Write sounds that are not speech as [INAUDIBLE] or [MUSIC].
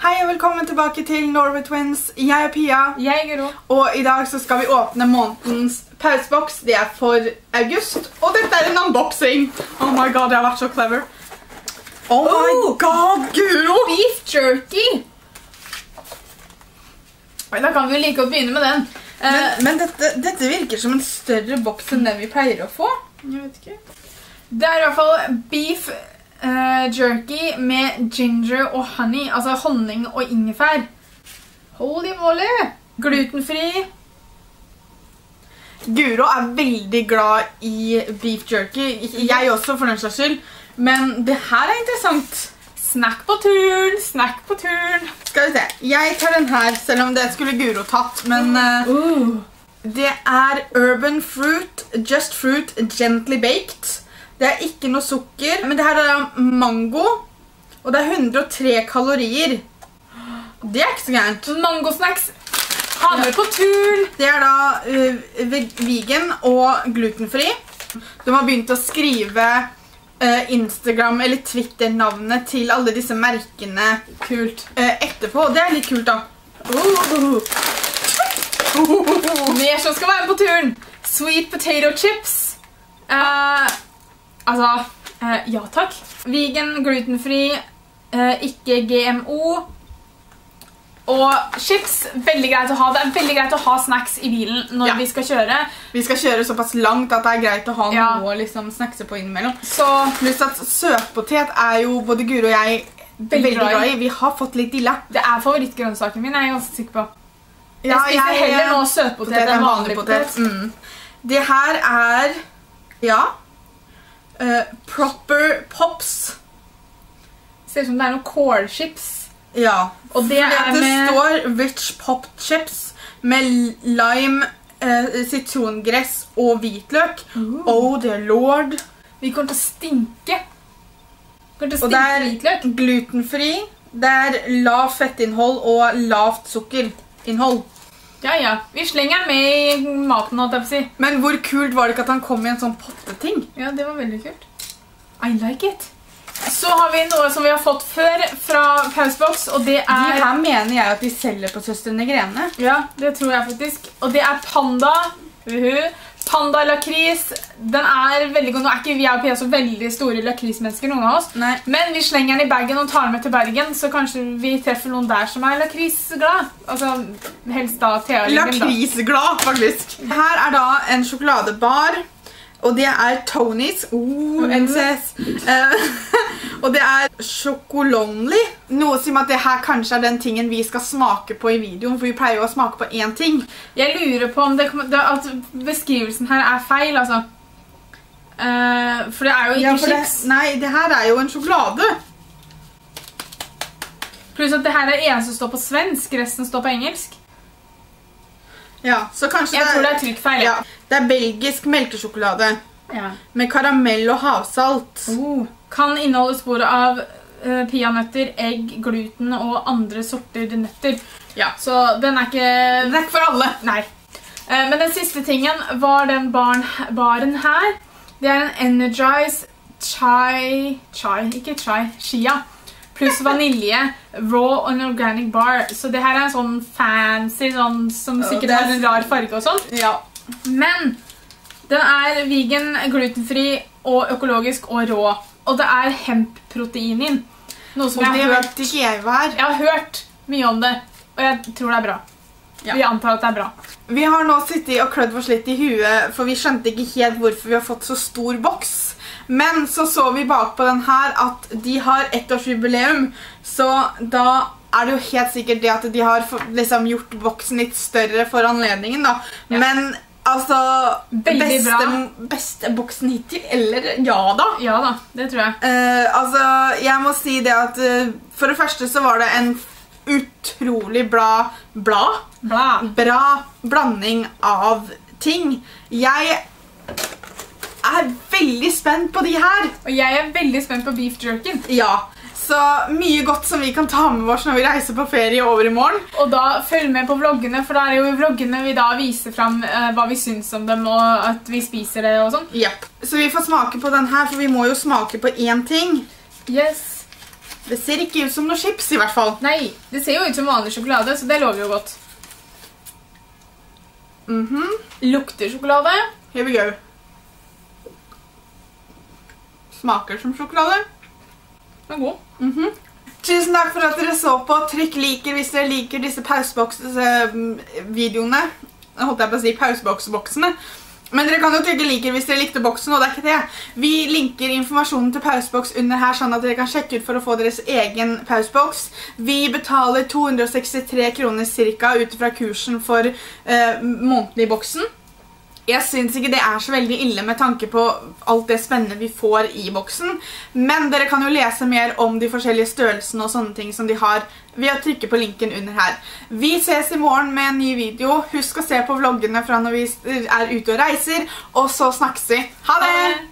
Hei og velkommen tilbake til Norway Twins. Jeg er Pia, Jeg er Guro. og i dag så skal vi åpne månedens pauseboks. Det er for august, og dette er en unboxing. Oh my god, jeg har vært så clever. Oh my Oh! god, Guro! Beef jerky. Da kan vi jo like å begynne med den. Men, Eh, men dette, dette virker som en større boks enn den vi pleier å få. Jeg vet ikke. det er i hvert fall beef eh, jerky med ginger og honey. Altså honning og ingefær. Holy moly! Glutenfri. Guro er veldig glad i beef jerky. Jeg også, for den slags skyld. Men det her er interessant. Snack på turen, snack på turen. Skal vi se. Jeg tar den her, selv om det skulle Guro tatt. Men uh, Uh. det er Urban Fruit, Just Fruit, Gently Baked. Det er ikke noe sukker. Men det her er mango. Og det er 103 kalorier. Det er ikke så gærent. Mangosnacks. Ha med på turen. Det er da eh, vegan og glutenfri. De har begynt å skrive eh, Instagram- eller Twitter-navnet til alle disse merkene Kult. eh, etterpå. Det er litt kult, da. Uh. [LAUGHS] Mer som skal være med på turen. Sweet potato chips. Eh, altså eh, Ja takk. Vegan, glutenfri, eh, ikke GMO. Og chips. Veldig greit å ha. Det er veldig greit å ha snacks i bilen når Ja. vi skal kjøre. Vi skal kjøre såpass langt at det er greit å ha Ja. noe å liksom snackse på innimellom. Så Pluss at søtpotet er jo både Guro og jeg veldig, glad i. Vi har fått litt dilla. det er favorittgrønnsaken min. er ganske sikker på. Jeg spiser jeg- heller nå søtpotet enn vanlig potet. Mm. Det her er Ja. Eh, proper pops. Ser ut som det er noen kålchips. Ja. Og det er det med står rich popped chips med lime, eh, sitrongress og hvitløk. Oh dear lord. Vi kommer til å stinke. Til å Og det er hvitløk. glutenfri. Det er lavt fettinnhold og lavt sukkerinnhold. Ja, ja. Vi slenger den med i maten, holdt jeg på å si. Men hvor kult var det ikke at han kom i en sånn potteting? Ja, det var veldig kult. I like it. Så har vi noe som vi har fått før fra Pausebox, og det er De er her mener jeg at de selger på Søstrene Grene. Ja, det tror jeg faktisk. Og det er Panda. Uhu. Panda lakris. Den er veldig god. Nå er ikke vi og Pia så veldig store lakrismennesker, noen av oss. Nei. Men vi slenger den i bagen og tar den med til Bergen, så kanskje vi treffer noen der som er lakrisglad. Altså, helst da Thea. Lakrisglad, faktisk. Her er da en sjokoladebar, og det er Tonys. Oh, NCS. Eh, [LAUGHS] og det er sjokolonely. Noe som at det her kanskje er den tingen vi skal smake på i videoen, for vi pleier jo å smake på én ting. Jeg lurer på om det, at beskrivelsen her er feil, altså. Eh, for det er jo ikke Ja, det, chips. nei, det her er jo en sjokolade. Pluss at det her er en som står på svensk, resten står på engelsk. Ja, så kanskje Jeg tror det er trykkfeil. ja, det er belgisk melkesjokolade Ja. med karamell og havsalt. Oh. Kan inneholde spor av uh, peanøtter, egg, gluten og andre sorter nøtter. Ja. Så den er ikke Den er ikke for alle. Nei. Uh, men den siste tingen var den barn, baren her. Det er en Energize chai Chai, ikke chai. Chia. Pluss [LAUGHS] vanilje, raw and organic bar. Så det her er en sånn fancy sånn som sikkert er- har en rar farge og sånn. Ja. Men den er vegan, glutenfri og økologisk og rå. Og det er hempprotein i den. Noe som Og jeg har, hørt, vet ikke jeg hva er. jeg har hørt mye om det, og jeg tror det er bra. Ja. Vi antar at det er bra. Vi har nå sittet og klødd oss litt i huet, for vi skjønte ikke helt hvorfor vi har fått så stor boks. Men så så vi bakpå den her at de har ettårsjubileum, så da er det jo helt sikkert det at de har liksom gjort boksen litt større for anledningen, da. Ja. Men altså Veldig beste, beste boksen hittil? Eller ja da. Ja da, det tror jeg. Uh, altså, jeg må si det at uh, For det første så var det en utrolig bra bla. Bla. bra blanding av ting. Jeg er veldig spent på de her. Og jeg er veldig spent på beef jerken. Ja, så mye godt som vi kan ta med oss når vi reiser på ferie over i morgen. Og da følg med på vloggene, for da er det jo i vloggene vi da viser fram eh, hva vi syns om dem, og at vi spiser det og sånn. Yep. Så vi får smake på den her, for vi må jo smake på én ting. Yes. Det ser ikke ut som noe chips, i hvert fall. Nei, det ser jo ut som vanlig sjokolade, så det lover jo godt. Mhm. Lukter sjokolade. Here we go. Smaker som sjokolade. Den er god. Mhm. Tusen takk for at dere så på. Trykk liker hvis dere liker disse pauseboks-videoene. Nå holdt jeg på å si pauseboks-boksene. Men dere kan jo trykke liker hvis dere likte boksen, og det er ikke det. Vi linker informasjonen til pauseboks under her, sånn at dere kan sjekke ut for å få deres egen pauseboks. Vi betaler 263 kroner cirka ut fra kursen for måneden månedlig boksen. Jeg synes ikke det er så veldig ille med tanke på alt det spennende vi får i boksen. Men dere kan jo lese mer om de forskjellige størrelsene og sånne ting som de har ved å trykke på linken under her. Vi ses i morgen med en ny video. Husk å se på vloggene fra når vi er ute og reiser, og så snakkes vi. Ha det!